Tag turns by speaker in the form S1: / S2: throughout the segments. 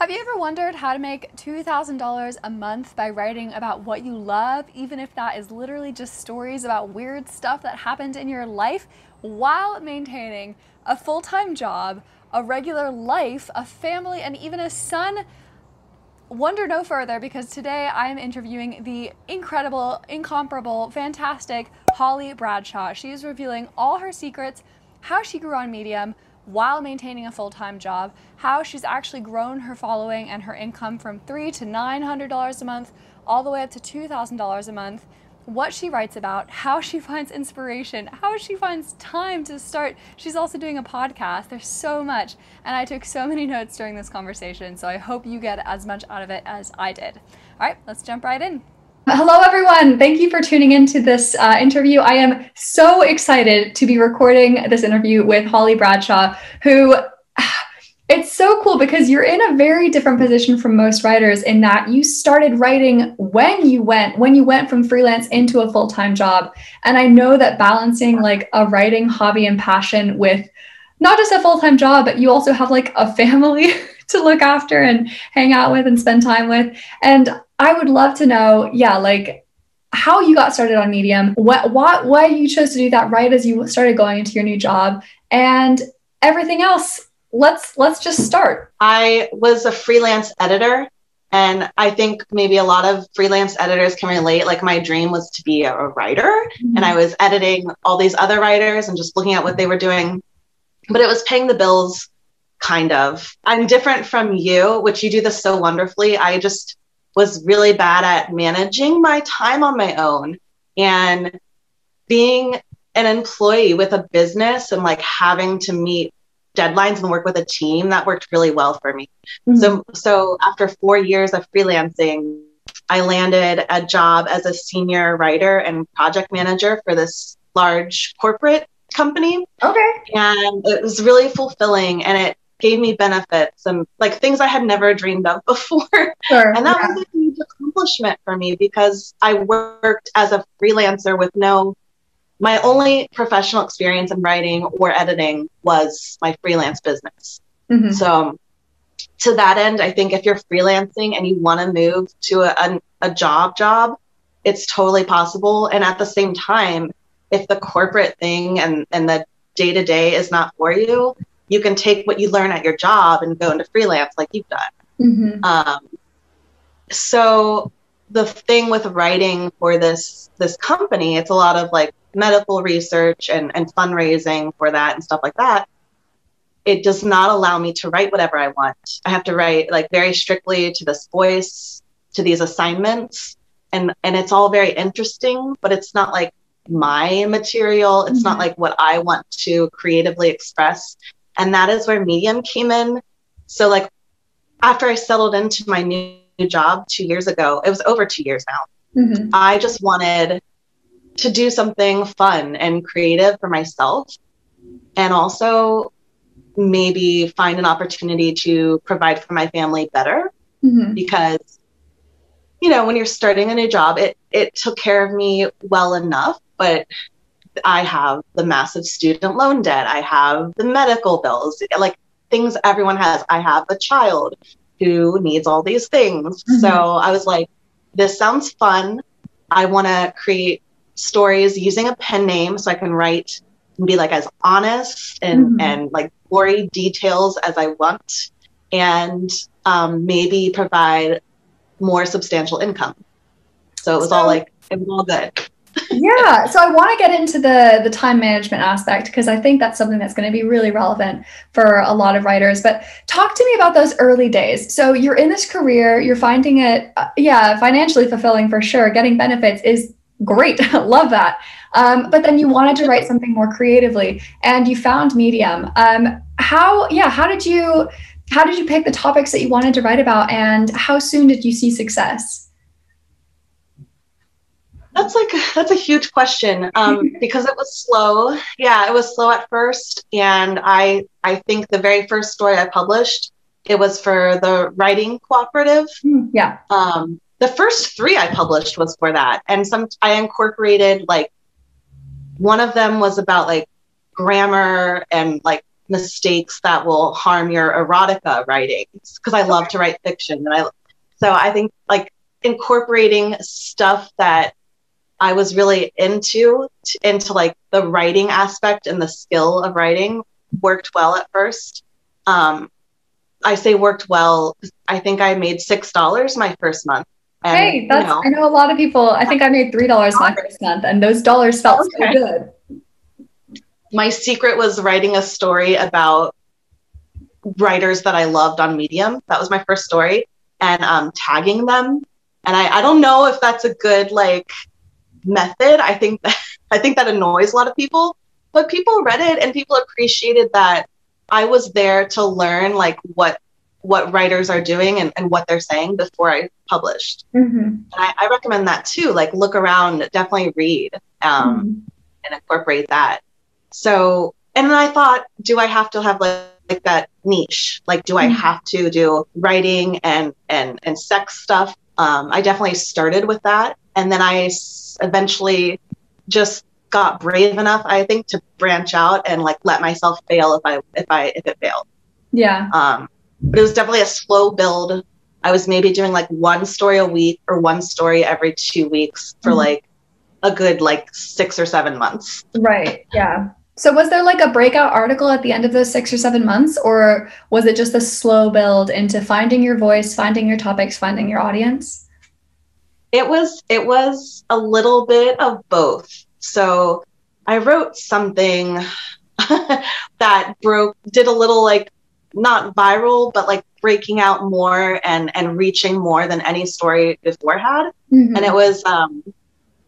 S1: Have you ever wondered how to make $2,000 a month by writing about what you love, even if that is literally just stories about weird stuff that happened in your life while maintaining a full time job, a regular life, a family, and even a son? Wonder no further because today I am interviewing the incredible, incomparable, fantastic Holly Bradshaw. She is revealing all her secrets, how she grew on Medium while maintaining a full-time job, how she's actually grown her following and her income from three to nine hundred dollars a month, all the way up to two thousand dollars a month. What she writes about, how she finds inspiration, how she finds time to start. She's also doing a podcast. There's so much. And I took so many notes during this conversation, so I hope you get as much out of it as I did. All right, let's jump right in. Hello, everyone. Thank you for tuning into this uh, interview. I am so excited to be recording this interview with Holly Bradshaw, who it's so cool because you're in a very different position from most writers in that you started writing when you went when you went from freelance into a full-time job and i know that balancing like a writing hobby and passion with not just a full-time job but you also have like a family to look after and hang out with and spend time with and I would love to know, yeah, like how you got started on Medium, what, what, why you chose to do that right as you started going into your new job, and everything else. Let's let's just start.
S2: I was a freelance editor, and I think maybe a lot of freelance editors can relate. Like my dream was to be a writer, mm-hmm. and I was editing all these other writers and just looking at what they were doing, but it was paying the bills kind of. I'm different from you, which you do this so wonderfully. I just was really bad at managing my time on my own and being an employee with a business and like having to meet deadlines and work with a team that worked really well for me. Mm-hmm. So so after 4 years of freelancing I landed a job as a senior writer and project manager for this large corporate company.
S1: Okay.
S2: And it was really fulfilling and it gave me benefits and like things I had never dreamed of before. Sure, and that yeah. was a huge accomplishment for me because I worked as a freelancer with no, my only professional experience in writing or editing was my freelance business. Mm-hmm. So, to that end, I think if you're freelancing and you want to move to a, a, a job job, it's totally possible. And at the same time, if the corporate thing and, and the day to day is not for you, you can take what you learn at your job and go into freelance like you've done. Mm-hmm. Um, so the thing with writing for this this company, it's a lot of like medical research and, and fundraising for that and stuff like that. It does not allow me to write whatever I want. I have to write like very strictly to this voice, to these assignments. And and it's all very interesting, but it's not like my material. It's mm-hmm. not like what I want to creatively express. And that is where Medium came in. So, like, after I settled into my new job two years ago, it was over two years now. Mm-hmm. I just wanted to do something fun and creative for myself and also maybe find an opportunity to provide for my family better mm-hmm. because you know when you're starting a new job it it took care of me well enough but I have the massive student loan debt. I have the medical bills, like things everyone has. I have a child who needs all these things. Mm-hmm. So I was like, this sounds fun. I want to create stories using a pen name so I can write and be like as honest and, mm-hmm. and like gory details as I want and um, maybe provide more substantial income. So it was so, all like, it was all good
S1: yeah so i want to get into the the time management aspect because i think that's something that's going to be really relevant for a lot of writers but talk to me about those early days. So you're in this career you're finding it uh, yeah financially fulfilling for sure getting benefits is great love that. Um, but then you wanted to write something more creatively and you found medium. Um, how yeah how did you how did you pick the topics that you wanted to write about and how soon did you see success
S2: that's like that's a huge question um, because it was slow. Yeah, it was slow at first, and I I think the very first story I published it was for the writing cooperative.
S1: Hmm, yeah.
S2: Um, the first three I published was for that, and some I incorporated like one of them was about like grammar and like mistakes that will harm your erotica writings because I love to write fiction and I so I think like incorporating stuff that I was really into into like the writing aspect and the skill of writing worked well at first. Um, I say worked well. I think I made six dollars my first month.
S1: And, hey, that's you know, I know a lot of people. I think I made three dollars my first month, and those dollars felt okay. so good.
S2: My secret was writing a story about writers that I loved on Medium. That was my first story, and um, tagging them. And I, I don't know if that's a good like method. I think that I think that annoys a lot of people, but people read it and people appreciated that I was there to learn like what what writers are doing and, and what they're saying before I published. Mm-hmm. And I, I, recommend that too. Like look around, definitely read um, mm-hmm. and incorporate that. So, and then I thought, do I have to have like, like that niche? Like, do I mm-hmm. have to do writing and and and sex stuff? Um, I definitely started with that, and then I s- eventually just got brave enough, I think, to branch out and like let myself fail if I if I if it failed.
S1: Yeah.
S2: Um, but it was definitely a slow build. I was maybe doing like one story a week or one story every two weeks for mm-hmm. like a good like six or seven months.
S1: Right. Yeah. So was there like a breakout article at the end of those six or seven months, or was it just a slow build into finding your voice, finding your topics, finding your audience?
S2: It was it was a little bit of both. So I wrote something that broke did a little like not viral, but like breaking out more and and reaching more than any story before had. Mm-hmm. And it was um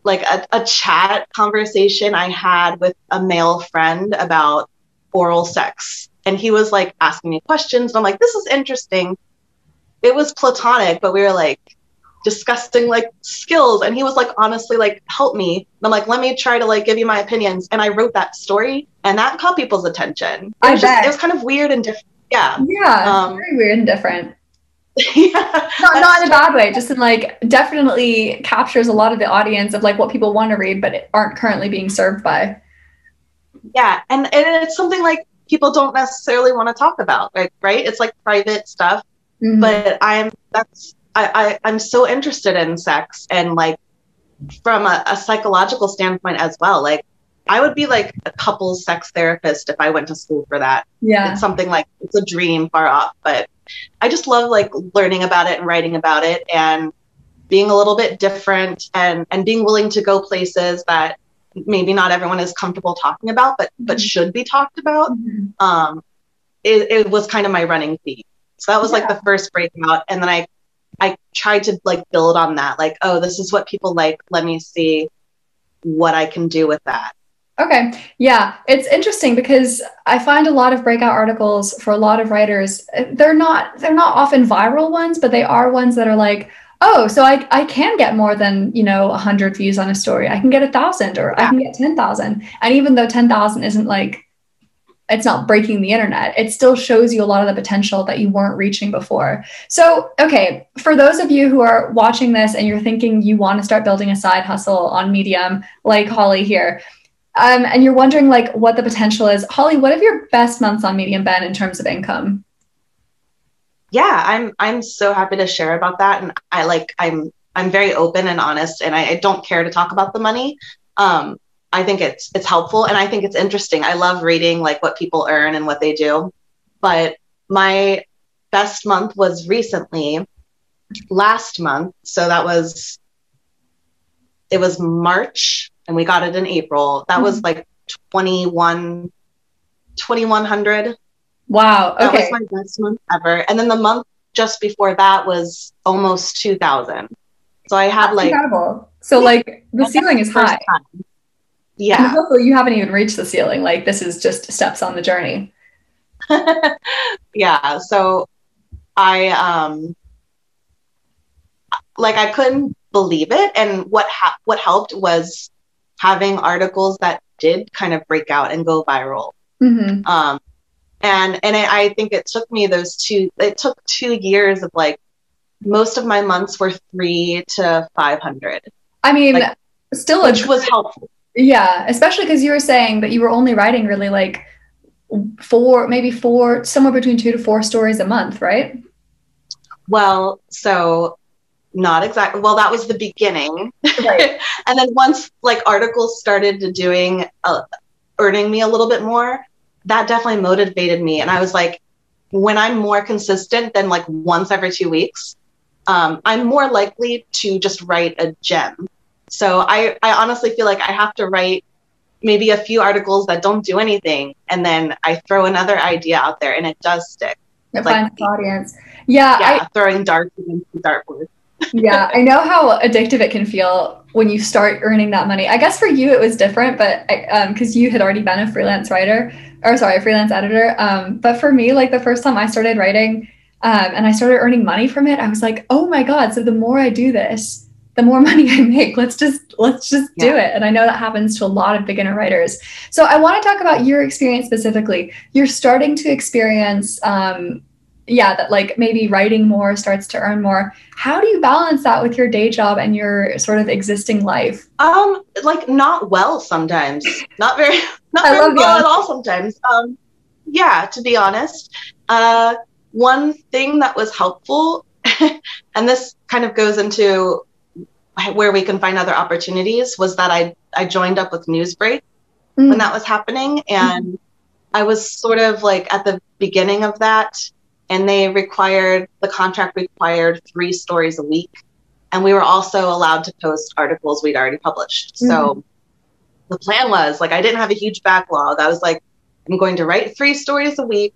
S2: like a, a chat conversation I had with a male friend about oral sex. And he was like asking me questions. And I'm like, this is interesting. It was platonic, but we were like discussing like skills. And he was like, honestly, like, help me. And I'm like, let me try to like give you my opinions. And I wrote that story and that caught people's attention. It I was, just, it was kind of weird and different. Yeah.
S1: Yeah. Um, very weird and different. yeah, not, not in a bad way just in like definitely captures a lot of the audience of like what people want to read but aren't currently being served by
S2: yeah and and it's something like people don't necessarily want to talk about like right it's like private stuff mm-hmm. but i'm that's I, I i'm so interested in sex and like from a, a psychological standpoint as well like I would be like a couples sex therapist if I went to school for that.
S1: Yeah.
S2: It's something like it's a dream far off, but I just love like learning about it and writing about it and being a little bit different and and being willing to go places that maybe not everyone is comfortable talking about but but mm-hmm. should be talked about mm-hmm. um it, it, was kind of my running theme so that was yeah. like the first breakout and then i i tried to like build on that like oh this is what people like let me see what i can do with that
S1: Okay. Yeah. It's interesting because I find a lot of breakout articles for a lot of writers, eh, they're not they're not often viral ones, but they are ones that are like, oh, so I, I can get more than, you know, 100 views on a story. I can get a 1,000 or yeah. I can get 10,000. And even though 10,000 isn't like it's not breaking the internet. It still shows you a lot of the potential that you weren't reaching before. So, okay, for those of you who are watching this and you're thinking you want to start building a side hustle on Medium, like Holly here, um, and you're wondering like what the potential is. Holly, what have your best months on Medium been in terms of income?
S2: Yeah, I'm I'm so happy to share about that, and I like I'm I'm very open and honest, and I, I don't care to talk about the money. Um, I think it's it's helpful, and I think it's interesting. I love reading like what people earn and what they do, but my best month was recently last month, so that was it was March and we got it in April. That mm-hmm. was like 21 2100.
S1: Wow. Okay.
S2: That was my best month ever. And then the month just before that was almost 2000. So I had That's like
S1: incredible. So like the ceiling is high. Time.
S2: Yeah.
S1: And hopefully you haven't even reached the ceiling. Like this is just steps on the journey.
S2: yeah. So I um like I couldn't believe it and what ha- what helped was having articles that did kind of break out and go viral. Mm-hmm. Um, and and I, I think it took me those two. It took two years of like most of my months were three to five hundred.
S1: I mean, like, still,
S2: which a, was helpful.
S1: Yeah, especially because you were saying that you were only writing really like four, maybe four, somewhere between two to four stories a month, right?
S2: Well, so not exactly. Well, that was the beginning. Right. and then once like articles started to doing, uh, earning me a little bit more, that definitely motivated me. And I was like, when I'm more consistent than like once every two weeks, um, I'm more likely to just write a gem. So I, I honestly feel like I have to write maybe a few articles that don't do anything, and then I throw another idea out there, and it does stick.
S1: It like, finds audience. Yeah,
S2: yeah, I, throwing darts against the dartboard.
S1: Yeah, I know how addictive it can feel when you start earning that money. I guess for you it was different, but because um, you had already been a freelance writer, or sorry, a freelance editor. Um, but for me, like the first time I started writing um, and I started earning money from it, I was like, oh my god! So the more I do this, the more money I make. Let's just let's just yeah. do it. And I know that happens to a lot of beginner writers. So I want to talk about your experience specifically. You're starting to experience um, yeah, that like maybe writing more starts to earn more. How do you balance that with your day job and your sort of existing life?
S2: Um, like not well sometimes. Not very not I very well at all sometimes. Um yeah, to be honest. Uh one thing that was helpful and this kind of goes into where we can find other opportunities was that I I joined up with Newsbreak mm. when that was happening and mm. I was sort of like at the beginning of that and they required the contract required three stories a week. And we were also allowed to post articles we'd already published. Mm-hmm. so the plan was like i didn't have a huge backlog. I was like i'm going to write three stories a week.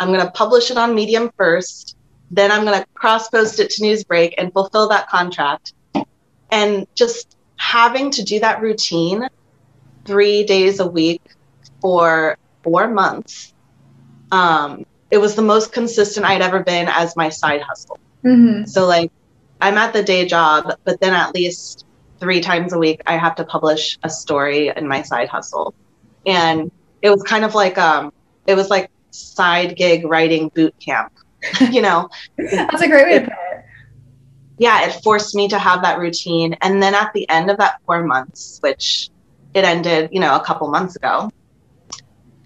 S2: I'm going to publish it on medium first. Then i'm going to cross post it to newsbreak and fulfill that contract. And just having to do that routine three days a week for four months um, it was the most consistent I'd ever been as my side hustle. Mm-hmm. So like I'm at the day job, but then at least three times a week I have to publish a story in my side hustle. And it was kind of like um it was like side gig writing boot camp, you know.
S1: That's a great way to put it.
S2: Yeah, it forced me to have that routine. And then at the end of that four months, which it ended, you know, a couple months ago,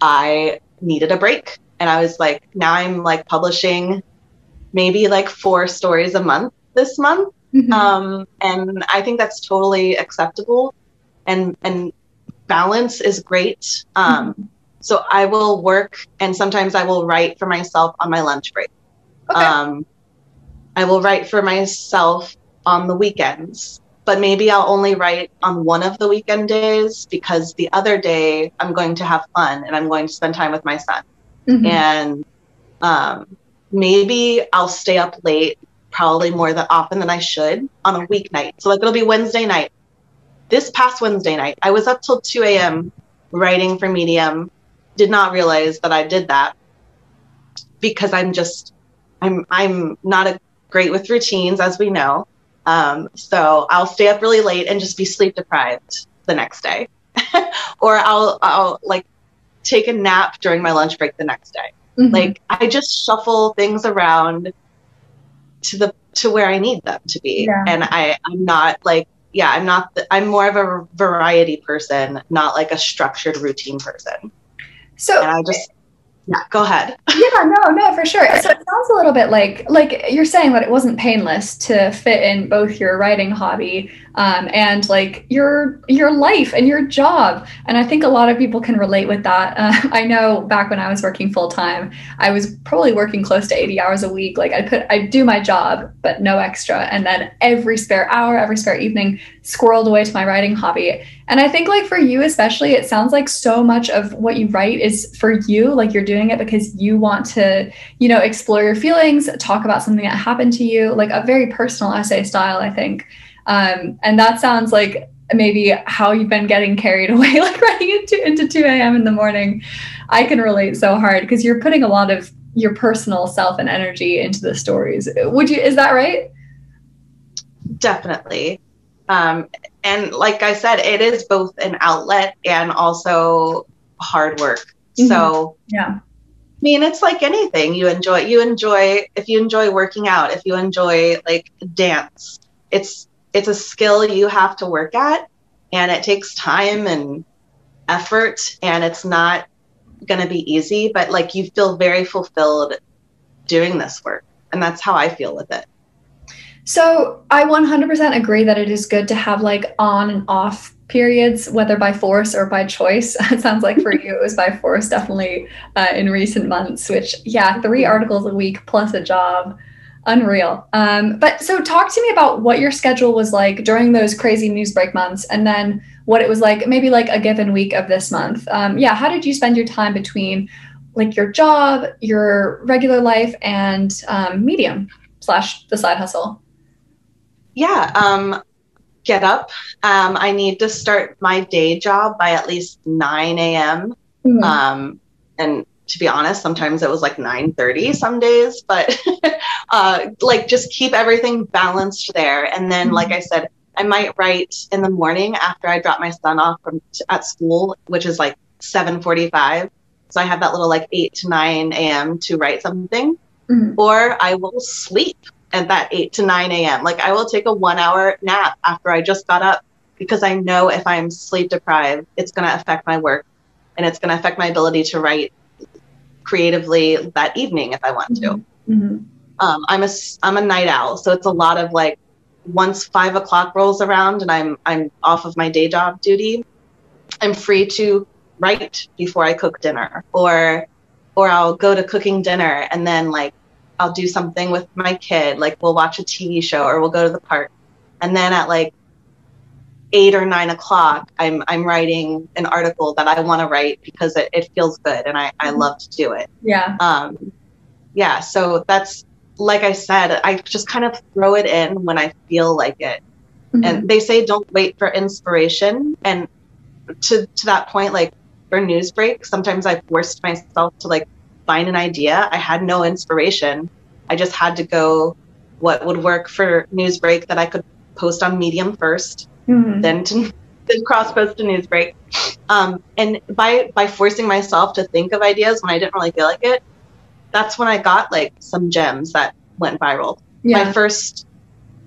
S2: I needed a break and I was like, now I'm like publishing maybe like four stories a month this month. Mm-hmm. Um, and I think that's totally acceptable and, and balance is great. Um, mm-hmm. So I will work and sometimes I will write for myself on my lunch break. Okay. Um, I will write for myself on the weekends, but maybe I'll only write on one of the weekend days because the other day I'm going to have fun and I'm going to spend time with my son mm-hmm. and um, maybe I'll stay up late, probably more than often than I should on a weeknight. So like it'll be Wednesday night. This past Wednesday night, I was up till 2 a.m. writing for Medium. Did not realize that I did that because I'm just I'm I'm not a great with routines, as we know. Um, so I'll stay up really late and just be sleep deprived the next day, or I'll I'll like take a nap during my lunch break the next day. Mm-hmm. Like I just shuffle things around to the to where I need them to be. Yeah. And I I'm not like yeah, I'm not the, I'm more of a variety person, not like a structured routine person. So and I just yeah, go ahead.
S1: yeah, no, no, for sure. So it sounds a little bit like like you're saying that it wasn't painless to fit in both your writing hobby um, and like your your life and your job. And I think a lot of people can relate with that. Uh, I know back when I was working full time, I was probably working close to 80 hours a week. Like I put I do my job, but no extra, and then every spare hour, every spare evening, squirreled away to my writing hobby. And I think like for you especially, it sounds like so much of what you write is for you. Like you're doing it because you want to, you know, explore your feelings, talk about something that happened to you, like a very personal essay style, I think. Um, and that sounds like maybe how you've been getting carried away, like writing into, into 2 a.m. in the morning. I can relate so hard because you're putting a lot of your personal self and energy into the stories. Would you, is that right?
S2: Definitely. Um, and like I said, it is both an outlet and also hard work. Mm-hmm. So,
S1: yeah.
S2: I mean, it's like anything you enjoy. You enjoy if you enjoy working out, if you enjoy like dance, it's it's a skill you have to work at and it takes time and effort and it's not going to be easy, but like you feel very fulfilled doing this work. And that's how I feel with it.
S1: So I 100% agree that it is good to have like on and off periods, whether by force or by choice. It sounds like for you it was by force, definitely uh, in recent months. Which, yeah, three articles a week plus a job, unreal. Um, but so, talk to me about what your schedule was like during those crazy Newsbreak months, and then what it was like, maybe like a given week of this month. Um, yeah, how did you spend your time between like your job, your regular life, and um, Medium slash the side hustle?
S2: Yeah, um, get up. Um, I need to start my day job by at least 9 a.m. Mm-hmm. Um, and to be honest, sometimes it was like 9:30 some days, but uh, like just keep everything balanced there. And then, mm-hmm. like I said, I might write in the morning after I drop my son off from t- at school, which is like 7:45. So I have that little like 8 to 9 a.m. to write something, mm-hmm. or I will sleep at that 8 to 9 a.m. Like I will take a one hour nap after I just got up because I know if I'm sleep deprived, it's going to affect my work and it's going to affect my ability to write creatively that evening if I want to. Mm-hmm. mm-hmm. Um, I'm a I'm a night owl, so it's a lot of like once five o'clock rolls around and I'm I'm off of my day job duty, I'm free to write before I cook dinner, or or I'll go to cooking dinner and then like I'll do something with my kid, like we'll watch a TV show or we'll go to the park. And then at like eight or nine o'clock, I'm I'm writing an article that I want to write because it, it feels good and I, I mm-hmm. love to do it.
S1: Yeah.
S2: Um yeah, so that's like I said, I just kind of throw it in when I feel like it. Mm-hmm. And they say don't wait for inspiration. And to to that point, like for Newsbreak, sometimes I forced myself to like find an idea. I had no inspiration. I just had to go what would work for Newsbreak that I could post on Medium 1st mm-hmm. then to then cross post to Newsbreak. Um, and by by forcing myself to think of ideas when I didn't really feel like it, that's when I got like some gems that went viral. Yeah. My first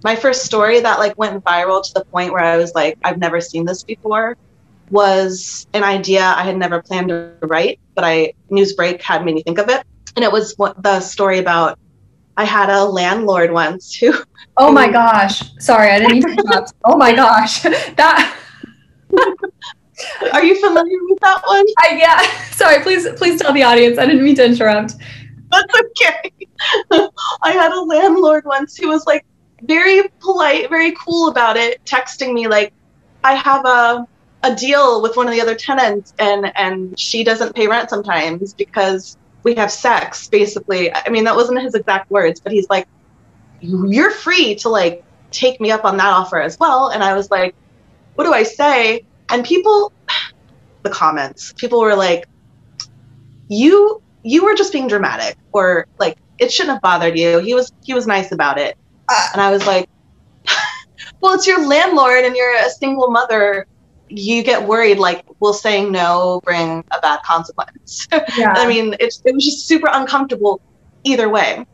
S2: my first story that like went viral to the point where I was like, I've never seen this before was an idea I had never planned to write, but I Newsbreak had made me think of it. And it was what the story about I had a landlord once who
S1: Oh my gosh. Sorry, I didn't mean to interrupt. oh my gosh. That
S2: Are you familiar with that one?
S1: I, yeah. Sorry, please please tell the audience. I didn't mean to interrupt.
S2: That's okay. I had a landlord once who was like very polite, very cool about it, texting me like I have a a deal with one of the other tenants and and she doesn't pay rent sometimes because we have sex basically. I mean that wasn't his exact words but he's like you're free to like take me up on that offer as well. And i was like what do i say? And people the comments people were like you you were just being dramatic or like it shouldn't have bothered you. He was he was nice about it. Uh, and i was like well it's your landlord and you're a single mother you get worried like will saying no bring a bad consequence yeah. i mean it's, it was just super uncomfortable either way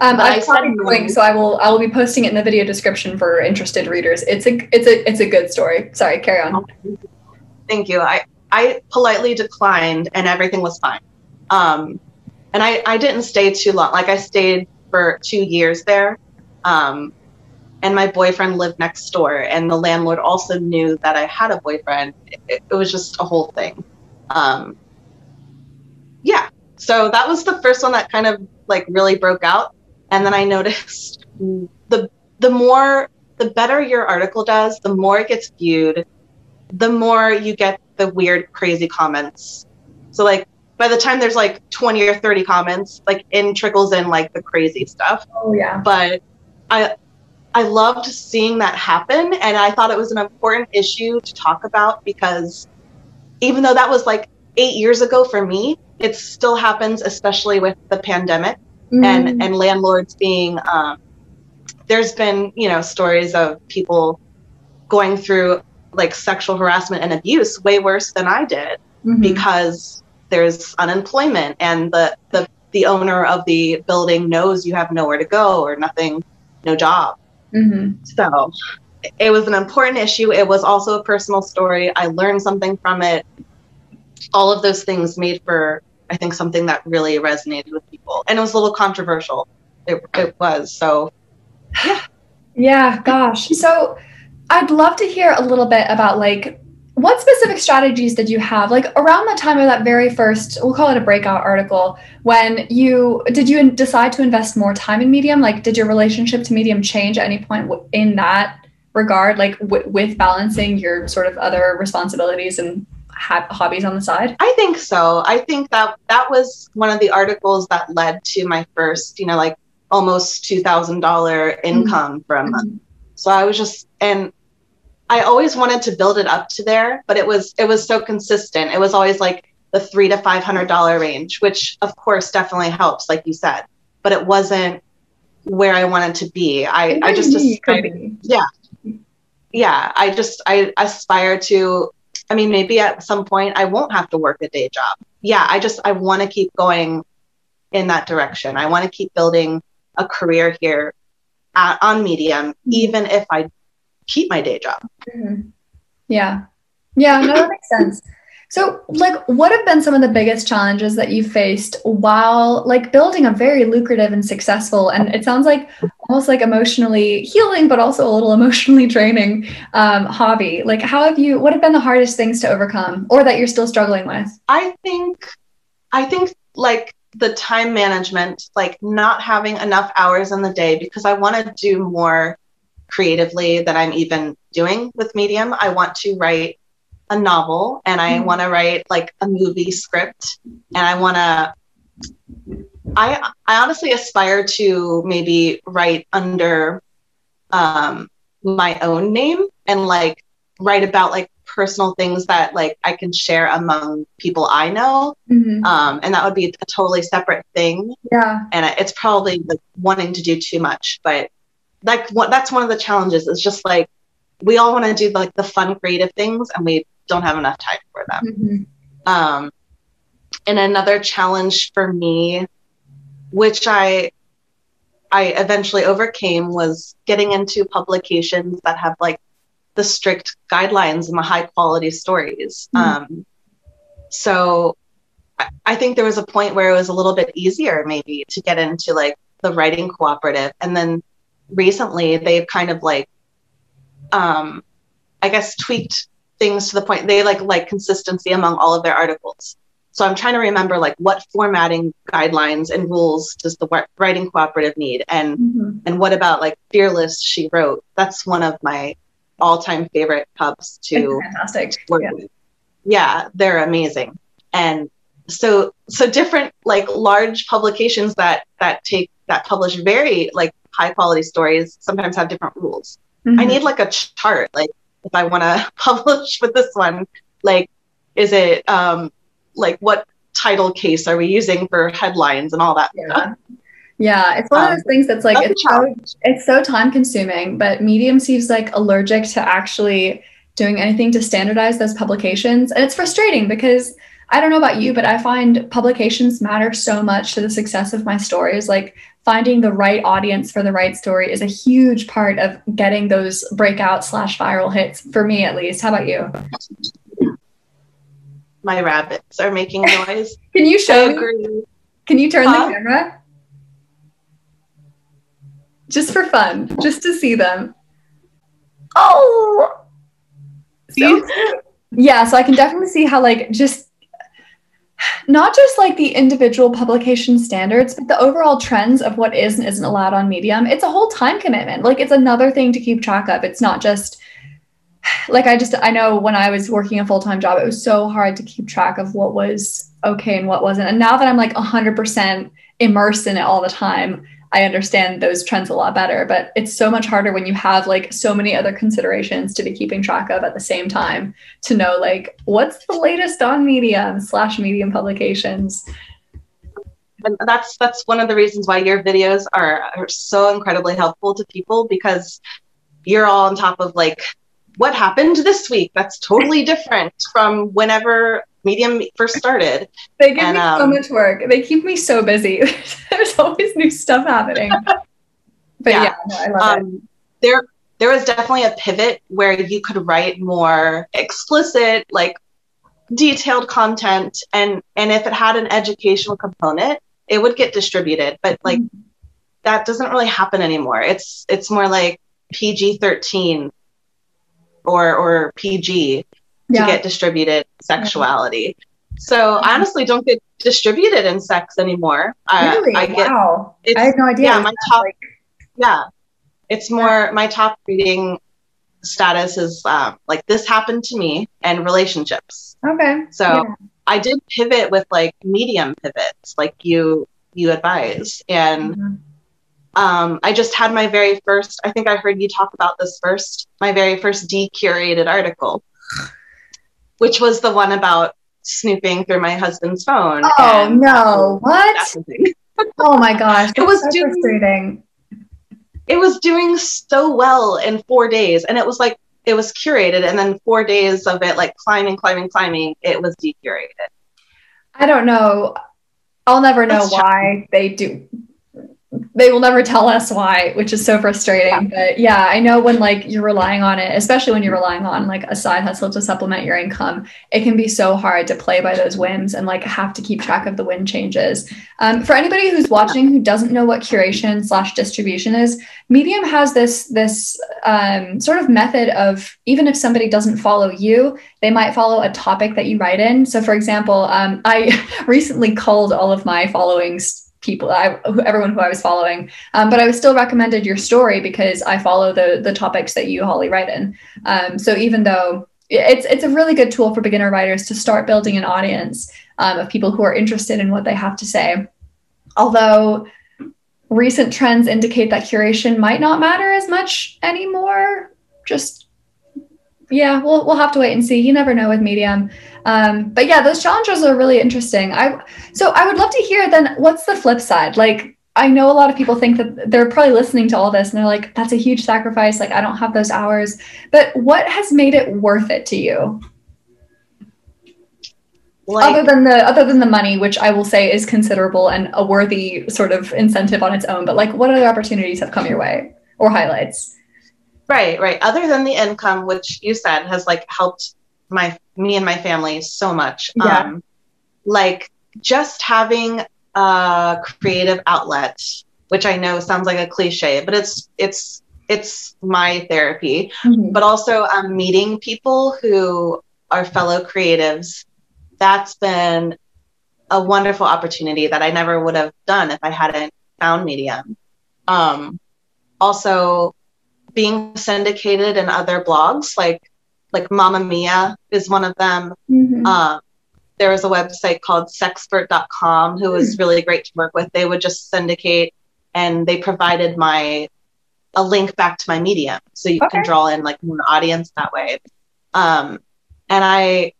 S1: um, I've started going, so I will I will be posting it in the video description for interested readers. It's a it's a it's a good story. Sorry, carry on.
S2: Thank you. I I politely declined, and everything was fine. Um, and I I didn't stay too long. Like I stayed for two years there. Um, and my boyfriend lived next door and the landlord also knew that i had a boyfriend. It, it was just a whole thing. Um, yeah. So that was the first one that kind of like really broke out. And then i noticed the the more the better your article does the more it gets viewed the more you get the weird crazy comments. So like by the time there's like 20 or 30 comments like in trickles in like the crazy stuff.
S1: Oh yeah.
S2: But i I loved seeing that happen. And I thought it was an important issue to talk about because even though that was like eight years ago for me, it still happens, especially with the pandemic mm-hmm. and, and landlords being, um, there's been, you know, stories of people going through like sexual harassment and abuse way worse than I did mm-hmm. because there's unemployment and the, the, the owner of the building knows you have nowhere to go or nothing, no job. Mm-hmm. So it was an important issue. It was also a personal story. I learned something from it. all of those things made for I think something that really resonated with people, and it was a little controversial. It, it was so, yeah.
S1: Yeah, gosh. So I'd love to hear a little bit about like what specific strategies did you have? Like around the time of that very first we'll call it a breakout article when you did you decide to invest more time in medium? Like did your relationship to medium change at any point in that regard like w- with balancing your sort of other responsibilities and ha- hobbies on the side?
S2: I think so. I think that that was one of the articles that led to my first you know like almost $2000 mm-hmm. income mm-hmm. for a month. So i was just and I always wanted to build it up to there, but it was it was so consistent. It was always like the three to five hundred dollar range, which of course definitely helps, like you said. But it wasn't where I wanted to be. I, I just yeah. Yeah. I just I aspire to I mean maybe at some point I won't have to work a day job. Yeah, I just I want to keep going in that direction. I want to keep building a career here at, on Medium, even if I keep my day job.
S1: Mm-hmm. Yeah. Yeah, no, that makes sense. So, like, what have been some of the biggest challenges that you faced while, like, building a very lucrative and successful, and it sounds like almost like emotionally healing, but also a little emotionally draining um, hobby? Like, how have you? What have been the hardest things to overcome, or that you're still struggling with?
S2: I think, I think, like the time management, like not having enough hours in the day because I want to do more creatively that I'm even doing with Medium. I want to write a novel and I mm-hmm. want to write like a movie script and I want to I I honestly aspire to maybe write under um my own name and like write about like personal things that like I can share among people I know. Mm-hmm. Um, and that would be a totally separate thing.
S1: Yeah.
S2: And it's probably like wanting to do too much, but like what that's one of the challenges is just like we all want to do like the fun creative things and we don't have enough time for them mm-hmm. um, and another challenge for me which i i eventually overcame was getting into publications that have like the strict guidelines and the high quality stories mm-hmm. um, so I, I think there was a point where it was a little bit easier maybe to get into like the writing cooperative and then recently they've kind of like um i guess tweaked things to the point they like like consistency among all of their articles. So i'm trying to remember like what formatting guidelines and rules does the writing cooperative need? And mm-hmm. and what about like fearless she wrote? That's one of my all-time favorite pubs to
S1: fantastic. work yeah. with.
S2: Yeah they're amazing. And so so different like large publications that that take that publish very like high quality stories sometimes have different rules. Mm-hmm. I need like a chart, like if I want to publish with this one, like is it um like what title case are we using for headlines and all that
S1: yeah. Stuff? Yeah, it's one um, of those things that's like it's so, it's so time consuming, but Medium seems like allergic to actually doing anything to standardize those publications. And it's frustrating because I don't know about you, but I find publications matter so much to the success of my stories. Like finding the right audience for the right story is a huge part of getting those breakout slash viral hits for me at least. How about you?
S2: My rabbits are making noise.
S1: Can you show can you turn huh? the camera? Just for fun just to see them. Oh! So, yeah so i can definitely see how like just not just like the individual publication standards, but the overall trends of what is and isn't allowed on Medium. It's a whole time commitment. Like it's another thing to keep track of. It's not just like I just I know when I was working a full-time job, it was so hard to keep track of what was okay and what wasn't. And now that I'm like 100% immersed in it all the time, I understand those trends a lot better, but it's so much harder when you have like so many other considerations to be keeping track of at the same time to know like what's the latest on Medium slash Medium publications.
S2: And that's that's one of the reasons why your videos are, are so incredibly helpful to people because you're all on top of like what happened this week that's totally different from whenever Medium first started.
S1: They give and, me um, so much work. They keep me so busy. There's always new stuff happening. But yeah, yeah no, I love um,
S2: it. There, there was definitely a pivot where you could write more explicit, like detailed content and and if it had an educational component it would get distributed but like mm-hmm. that doesn't really happen anymore it's it's more like pg-13 or or pg yeah. to get distributed sexuality so I honestly don't get distributed in sex anymore.
S1: Really? I, I get, wow. I had no idea.
S2: Yeah, my top. Like... Yeah, it's more my top reading status is um, like this happened to me and relationships.
S1: Okay.
S2: So yeah. I did pivot with like medium pivots, like you you advise, and mm-hmm. um, I just had my very first. I think I heard you talk about this first. My very first decurated article, which was the one about snooping through my husband's phone.
S1: Oh no! What? oh my gosh! It was so doing, frustrating.
S2: It was doing so well in four days, and it was like it was curated, and then four days of it like climbing, climbing, climbing. It was decurated.
S1: I don't know. I'll never know That's why they do they will never tell us why, which is so frustrating. Yeah. But yeah, I know when like you're relying on it, especially when you're relying on like a side hustle to supplement your income, it can be so hard to play by those whims and like have to keep track of the wind changes. Um, for anybody who's watching who doesn't know what curation slash distribution is, Medium has this this um, sort of method of even if somebody doesn't follow you, they might follow a topic that you write in. So, for example, um, I recently culled all of my followings people, I, everyone who I was following. Um, but I was still recommended your story because I follow the the topics that you, Holly, write in. Um, so even though it's it's a really good tool for beginner writers to start building an audience um, of people who are interested in what they have to say. Although recent trends indicate that curation might not matter as much anymore. Just yeah, we'll we'll have to wait and see. You never know with Medium. Um, but yeah, those challenges are really interesting. I so I would love to hear then what's the flip side? Like I know a lot of people think that they're probably listening to all this and they're like, that's a huge sacrifice. Like I don't have those hours. But what has made it worth it to you? Like, other than the other than the money, which I will say is considerable and a worthy sort of incentive on its own, but like what other opportunities have come your way or highlights?
S2: Right, right. Other than the income, which you said has like helped my me and my family so much. Yeah. Um, like just having a creative outlet, which I know sounds like a cliche, but it's it's it's my therapy. Mm-hmm. But also um, meeting people who are fellow creatives. That's been a wonderful opportunity that I never would have done if I hadn't found Medium. Um, also, being syndicated in other blogs like like Mamamia is one of them. Mm-hmm. Um, there was a website called sexpert.com who was mm. really great to work with. They would just syndicate and they provided my a link back to my medium so you okay. can draw in like an audience that way. Um, and I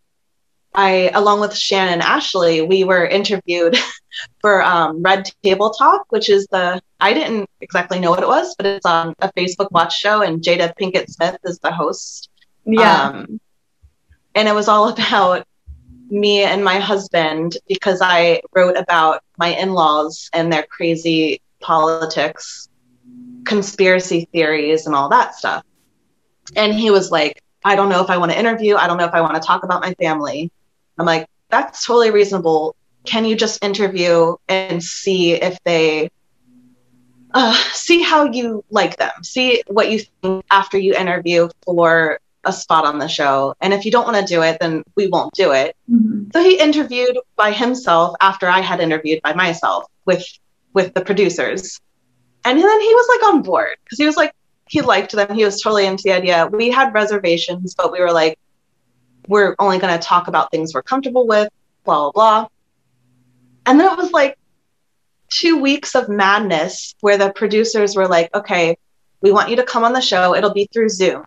S2: I along with Shannon Ashley, we were interviewed for um, Red Table Talk, which is the I didn't exactly know what it was, but it's on a Facebook Watch show, and Jada Pinkett Smith is the host.
S1: Yeah. Um,
S2: and it was all about me and my husband because I wrote about my in laws and their crazy politics, conspiracy theories, and all that stuff. And he was like, I don't know if I want to interview. I don't know if I want to talk about my family. I'm like, that's totally reasonable. Can you just interview and see if they uh, see how you like them, see what you think after you interview for a spot on the show. And if you don't want to do it, then we won't do it. Mm-hmm. So he interviewed by himself after I had interviewed by myself with with the producers. And then he was like on board because he was like he liked them. He was totally into the idea. We had reservations, but we were like, we're only going to talk about things we're comfortable with, blah blah blah. And then it was like two weeks of madness where the producers were like, okay, we want you to come on the show. It'll be through Zoom.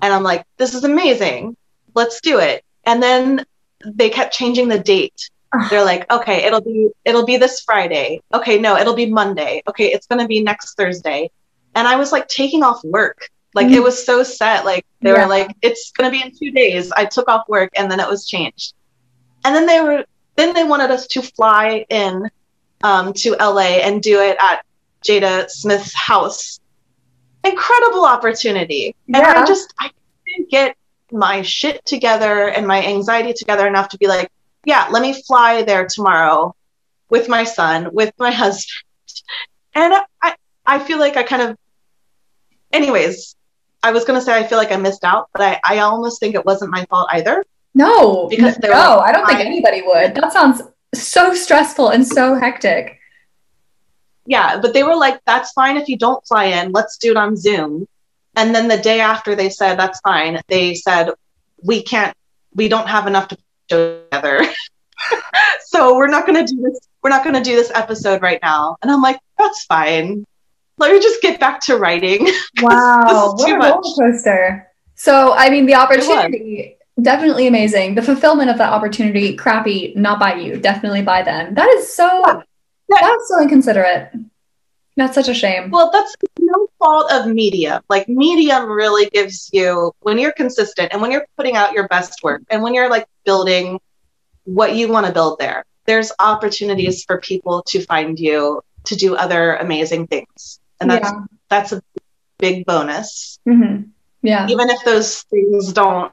S2: And I'm like, this is amazing. Let's do it. And then they kept changing the date. They're like, okay, it'll be it'll be this Friday. Okay, no, it'll be Monday. Okay, it's gonna be next Thursday. And I was like taking off work. Like mm-hmm. it was so set. Like they yeah. were like, it's gonna be in two days. I took off work and then it was changed. And then they were then they wanted us to fly in um, to LA and do it at Jada Smith's house incredible opportunity. And yeah. I just I didn't get my shit together and my anxiety together enough to be like, yeah, let me fly there tomorrow with my son, with my husband. And I, I feel like I kind of, anyways, I was going to say I feel like I missed out, but I, I almost think it wasn't my fault either.
S1: No, because no, like, I don't think anybody would. That sounds so stressful and so hectic.
S2: Yeah, but they were like, that's fine if you don't fly in. Let's do it on Zoom. And then the day after they said, that's fine, they said, we can't, we don't have enough to show together. so we're not going to do this. We're not going to do this episode right now. And I'm like, that's fine. Let me just get back to writing.
S1: Wow. what a roller coaster. So, I mean, the opportunity, definitely amazing. The fulfillment of that opportunity, crappy, not by you, definitely by them. That is so, yeah. that's so inconsiderate. That's such a shame.
S2: Well, that's no fault of Medium. Like Medium really gives you when you're consistent and when you're putting out your best work and when you're like building what you want to build there. There's opportunities for people to find you to do other amazing things. And that's yeah. that's a big bonus.
S1: Mm-hmm. Yeah.
S2: Even if those things don't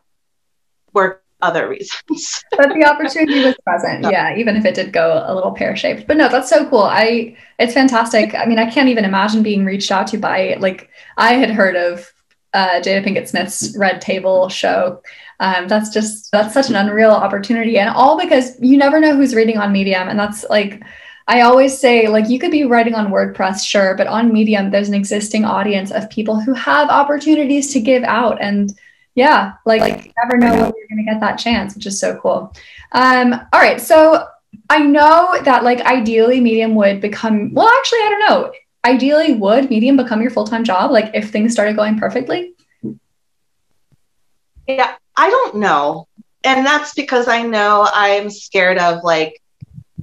S2: work other reasons.
S1: but the opportunity was present. Yeah, even if it did go a little pear shaped. But no, that's so cool. I it's fantastic. I mean, I can't even imagine being reached out to by like I had heard of uh, Jada Pinkett Smith's Red Table show. Um, that's just that's such an unreal opportunity, and all because you never know who's reading on Medium, and that's like. I always say, like, you could be writing on WordPress, sure, but on Medium, there's an existing audience of people who have opportunities to give out. And yeah like, like you never know when you're going to get that chance which is so cool. Um all right so i know that like ideally medium would become well actually i don't know. Ideally would medium become your full-time job like if things started going perfectly?
S2: Yeah i don't know. And that's because i know i'm scared of like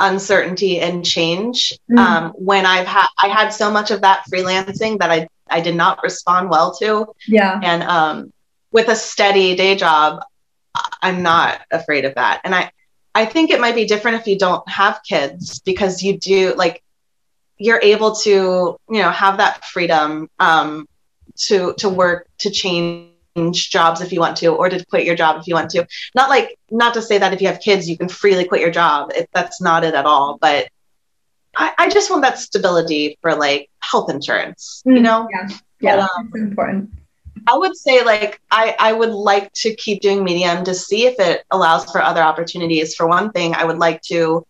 S2: uncertainty and change mm-hmm. um, when i've had i had so much of that freelancing that i i did not respond well to
S1: yeah
S2: and um with a steady day job, I'm not afraid of that. And I, I think it might be different if you don't have kids because you do like you're able to you know have that freedom um, to to work to change jobs if you want to or to quit your job if you want to. Not like not to say that if you have kids you can freely quit your job. If that's not it at all but I, I just want that stability for like health insurance you mm, know?
S1: Yeah. Yeah but, um, important.
S2: I would say like I, I would like to keep doing medium to see if it allows for other opportunities. For one thing, I would like to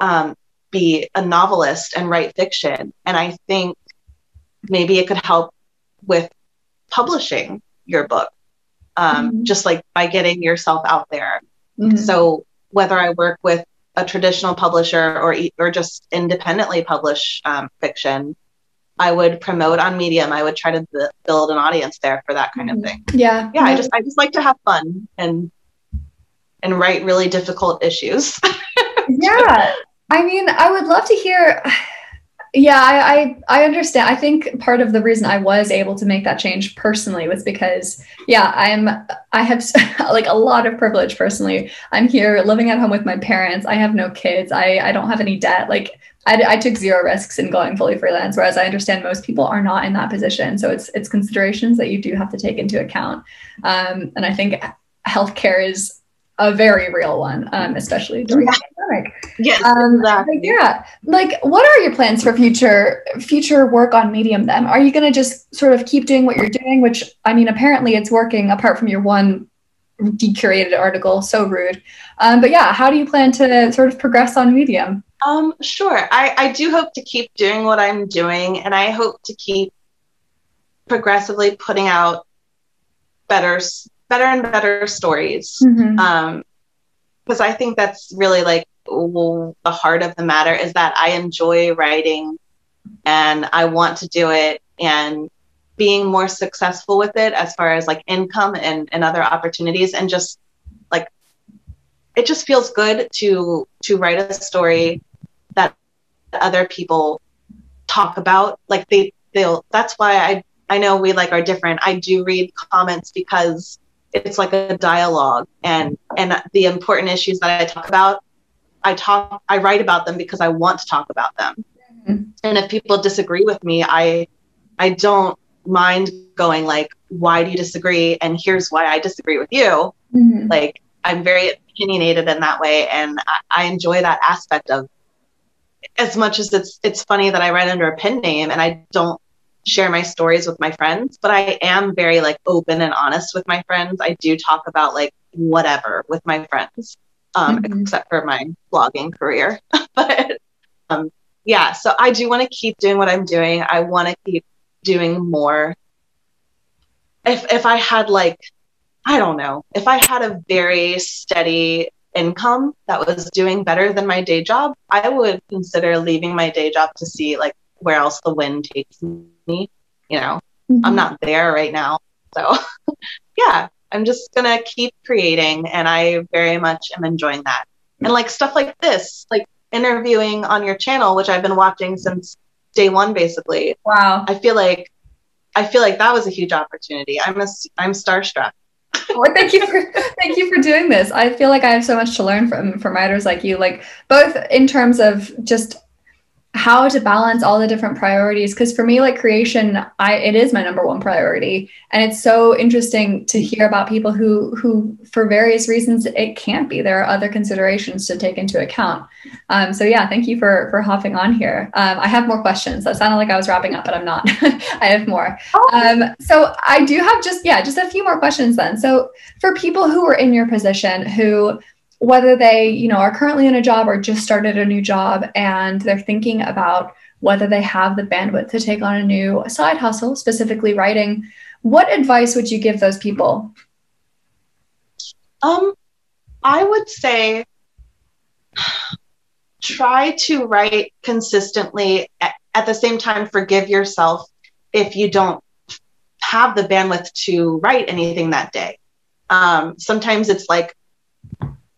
S2: um, be a novelist and write fiction. And I think maybe it could help with publishing your book, um, mm-hmm. just like by getting yourself out there. Mm-hmm. So whether I work with a traditional publisher or or just independently publish um, fiction, I would promote on Medium. I would try to b- build an audience there for that kind of thing.
S1: Yeah.
S2: Yeah. I just I just like to have fun and and write really difficult issues.
S1: yeah. I mean, I would love to hear. Yeah, I, I, I understand. I think part of the reason I was able to make that change personally was because, yeah, I'm I have like a lot of privilege personally. I'm here living at home with my parents. I have no kids. I I don't have any debt. Like I, I took zero risks in going fully freelance, whereas I understand most people are not in that position. So it's it's considerations that you do have to take into account. Um, and I think healthcare is a very real one, um, especially during yeah. Pandemic.
S2: Yes, um, exactly.
S1: Yeah, like what are your plans for future future work on Medium? Then are you going to just sort of keep doing what you're doing? Which I mean, apparently it's working. Apart from your one decurated article, so rude. Um, but yeah, how do you plan to sort of progress on Medium?
S2: Um, sure. I, I do hope to keep doing what I'm doing, and I hope to keep progressively putting out better, better and better stories. Mm-hmm. Um, because I think that's really like the heart of the matter is that I enjoy writing, and I want to do it, and being more successful with it as far as like income and, and other opportunities and just like it just feels good to to write a story that other people talk about. Like they they'll that's why i i know we like are different. I do read comments because it's like a dialogue and and the important issues that i talk about i talk i write about them because i want to talk about them. Mm-hmm. and if people disagree with me i i don't mind going like why do you disagree? And here's why i disagree with you. Mm-hmm. like i'm very opinionated in that way and I, I enjoy that aspect of as much as it's it's funny that i write under a pen name and i don't share my stories with my friends but i am very like open and honest with my friends. I do talk about like whatever with my friends um, mm-hmm. except for my blogging career but um, yeah so i do want to keep doing what i'm doing i want to keep doing more if if I had like I don't know, if I had a very steady income that was doing better than my day job, I would consider leaving my day job to see like where else the wind takes me. You know, mm-hmm. I'm not there right now. So yeah, I'm just gonna keep creating and I very much am enjoying that. And like stuff like this, like interviewing on your channel, which I've been watching since day one basically.
S1: Wow.
S2: I feel like I feel like that was a huge opportunity. I'm a, I'm starstruck.
S1: well, thank you for thank you for doing this. I feel like I have so much to learn from from writers like you, like both in terms of just how to balance all the different priorities. Because for me like creation i it is my number one priority. And it's so interesting to hear about people who who for various reasons it can't be. There are other considerations to take into account. Um, so yeah thank you for for hopping on here. Um, i have more questions. That sounded like i was wrapping up but i'm not. I have more. Oh. um, so i do have just yeah just a few more questions then. So for people who are in your position who whether they you know are currently in a job or just started a new job and they're thinking about whether they have the bandwidth to take on a new side hustle specifically writing what advice would you give those people?
S2: Um i would say try to write consistently at, the same time forgive yourself if you don't have the bandwidth to write anything that day. Um, sometimes it's like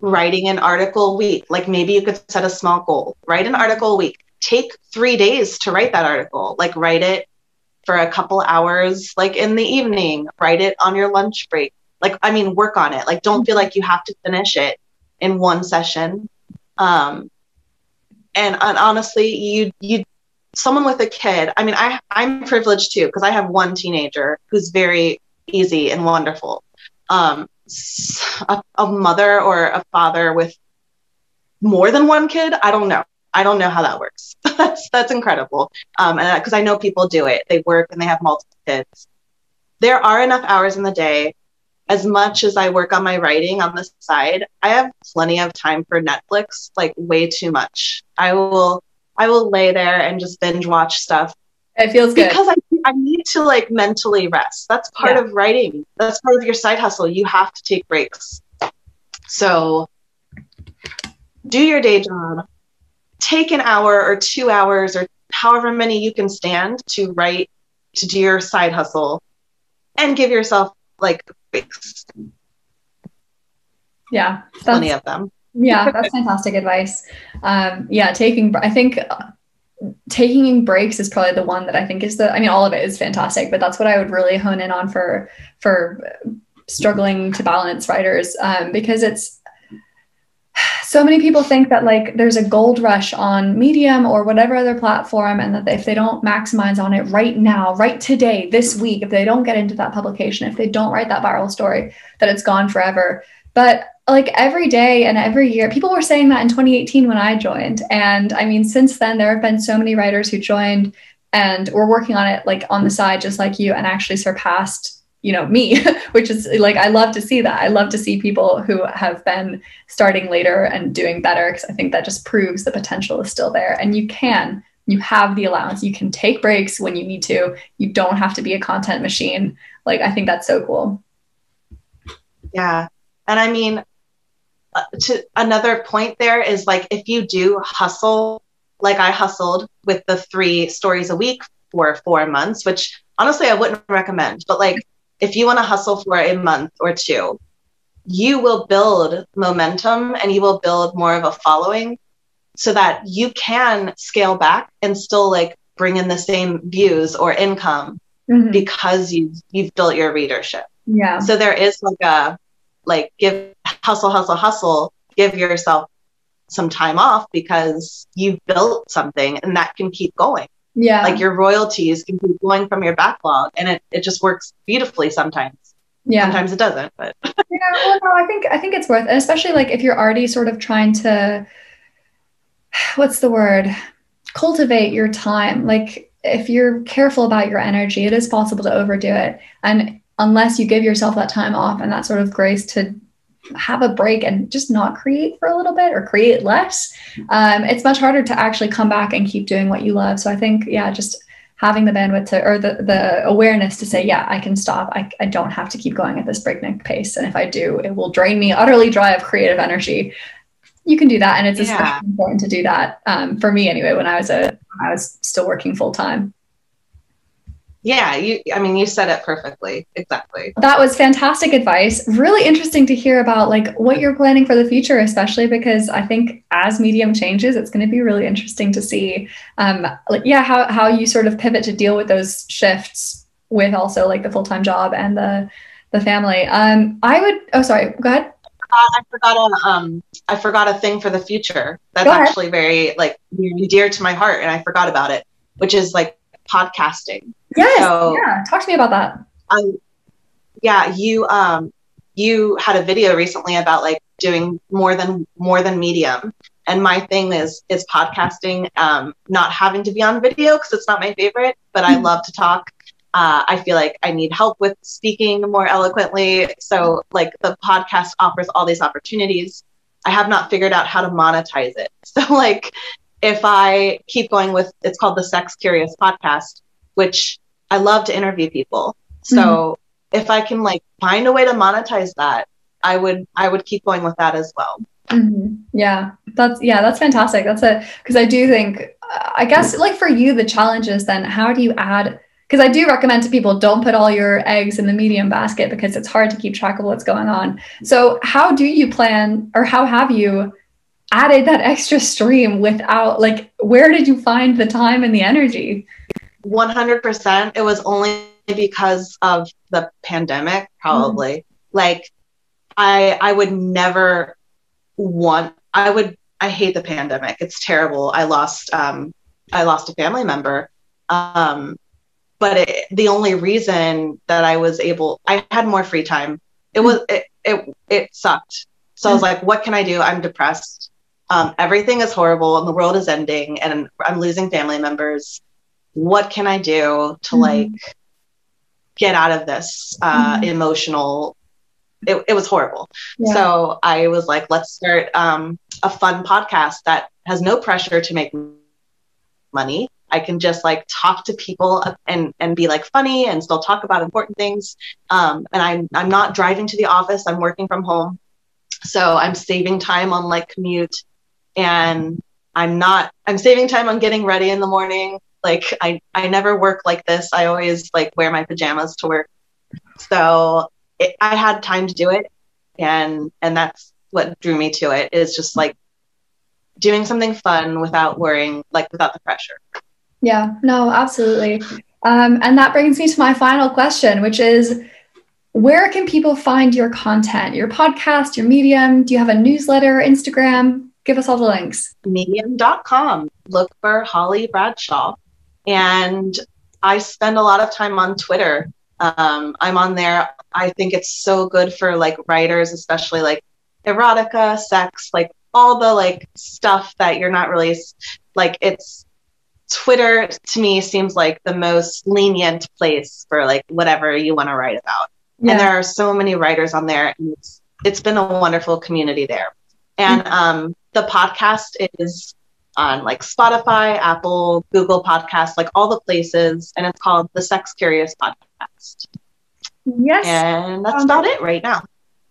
S2: writing an article a week. Like maybe you could set a small goal, write an article a week. Take three days to write that article. Like write it for a couple hours, like in the evening, write it on your lunch break. Like, I mean, work on it. Like, don't feel like you have to finish it in one session. Um, and, and honestly, you, you, someone with a kid, I mean, I, I'm privileged too, because I have one teenager who's very easy and wonderful. Um, a, a mother or a father with more than one kid, I don't know. I don't know how that works. that's that's incredible. Um, and because I know people do it, they work and they have multiple kids. There are enough hours in the day. As much as I work on my writing on the side, I have plenty of time for Netflix. Like way too much. I will I will lay there and just binge watch stuff.
S1: It feels good
S2: because I I need to like mentally rest. That's part yeah. of writing. That's part of your side hustle. You have to take breaks. So do your day job. Take an hour or two hours or however many you can stand to write to do your side hustle and give yourself like breaks.
S1: Yeah.
S2: Plenty of them.
S1: yeah, that's fantastic advice. Um, yeah, taking, I think taking breaks is probably the one that I think is the I mean all of it is fantastic, but that's what I would really hone in on for for struggling to balance writers um, because it's so many people think that like there's a gold rush on medium or whatever other platform and that if they don't maximize on it right now right today this week if they don't get into that publication if they don't write that viral story that it's gone forever. But like every day and every year, people were saying that in 2018 when I joined. And I mean, since then, there have been so many writers who joined and were working on it like on the side, just like you, and actually surpassed, you know, me, which is like, I love to see that. I love to see people who have been starting later and doing better because I think that just proves the potential is still there. And you can, you have the allowance. You can take breaks when you need to. You don't have to be a content machine. Like, I think that's so cool.
S2: Yeah. And I mean, to another point there is like if you do hustle like I hustled with the three stories a week for four months, which honestly I wouldn't recommend, but like if you want to hustle for a month or two, you will build momentum and you will build more of a following so that you can scale back and still like bring in the same views or income mm-hmm. because you you've built your readership.
S1: Yeah.
S2: So there is like a like give hustle, hustle, hustle, give yourself some time off because you've built something and that can keep going. Yeah. Like your royalties can keep flowing from your backlog and it, it just works beautifully sometimes. Yeah. Sometimes it doesn't, but yeah,
S1: well, no, I think I think it's worth it, especially like if you're already sort of trying to what's the word? Cultivate your time. Like if you're careful about your energy, it is possible to overdo it. And unless you give yourself that time off and that sort of grace to have a break and just not create for a little bit or create less, um, it's much harder to actually come back and keep doing what you love. So I think, yeah, just having the bandwidth to or the, the awareness to say, yeah, I can stop. I, I don't have to keep going at this breakneck pace. And if I do, it will drain me utterly dry of creative energy. You can do that. And it's yeah. especially important to do that um, for me anyway, when I was a, I was still working full time
S2: yeah you i mean you said it perfectly. Exactly.
S1: That was fantastic advice. Really interesting to hear about like what you're planning for the future especially because i think as medium changes it's going to be really interesting to see um like yeah how, how you sort of pivot to deal with those shifts with also like the full-time job and the the family. Um i would oh sorry go ahead.
S2: I forgot a um I forgot a thing for the future that's actually very like dear to my heart and I forgot about it, which is like podcasting.
S1: Yes. So, yeah. Talk to me about that.
S2: Um, yeah, you um you had a video recently about like doing more than more than medium. And my thing is is podcasting, um, not having to be on video because it's not my favorite, but I mm-hmm. love to talk. Uh, I feel like I need help with speaking more eloquently. So like the podcast offers all these opportunities. I have not figured out how to monetize it. So like if I keep going with it's called the Sex Curious podcast, which I love to interview people. So mm-hmm. if I can like find a way to monetize that, I would I would keep going with that as well.
S1: Mm-hmm. Yeah, that's yeah, that's fantastic. That's a because I do think I guess like for you the challenge is then how do you add because I do recommend to people don't put all your eggs in the medium basket because it's hard to keep track of what's going on. So how do you plan or how have you added that extra stream without like where did you find the time and the energy
S2: 100% it was only because of the pandemic probably. Mm. like i i would never want i would i hate the pandemic. It's terrible. I lost um i lost a family member. Um but it, the only reason that i was able i had more free time. It was it it, it sucked. So i was like what can i do? I'm depressed. Um, everything is horrible and the world is ending and I'm losing family members. What can I do to mm-hmm. like get out of this uh, mm-hmm. emotional? It, it, was horrible. Yeah. So I was like, let's start um, a fun podcast that has no pressure to make money. I can just like talk to people and and be like funny and still talk about important things. Um, and I'm I'm not driving to the office. I'm working from home, so I'm saving time on like commute and I'm not I'm saving time on getting ready in the morning. Like I I never work like this. I always like wear my pajamas to work. So it, I had time to do it and and that's what drew me to it is just like doing something fun without worrying like without the pressure.
S1: Yeah, no, absolutely. Um, and that brings me to my final question, which is where can people find your content, your podcast, your medium? Do you have a newsletter, Instagram? Give us all the links.
S2: Medium.com. Look for Holly Bradshaw. And I spend a lot of time on Twitter. Um, I'm on there. I think it's so good for like writers, especially like erotica, sex, like all the like stuff that you're not really like it's Twitter to me seems like the most lenient place for like whatever you want to write about. Yeah. And there are so many writers on there and it's it's been a wonderful community there. And um the podcast is on like Spotify, Apple, Google Podcasts, like all the places, and it's called the Sex Curious Podcast.
S1: Yes.
S2: And that's um, about it right now.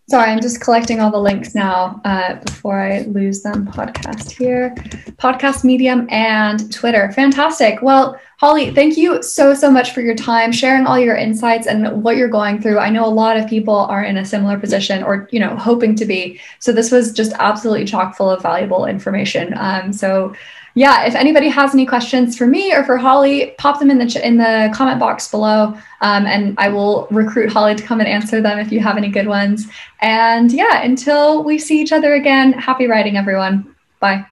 S1: Sorry, I'm just collecting all the links now uh, before I lose them. Podcast here, podcast medium, and Twitter. Fantastic. Well, Holly, thank you so, so much for your time, sharing all your insights and what you're going through. I know a lot of people are in a similar position or, you know, hoping to be. So this was just absolutely chock full of valuable information. Um, so yeah, if anybody has any questions for me or for Holly, pop them in the in the comment box below, um, and I will recruit Holly to come and answer them if you have any good ones. And yeah, until we see each other again, happy writing, everyone. Bye.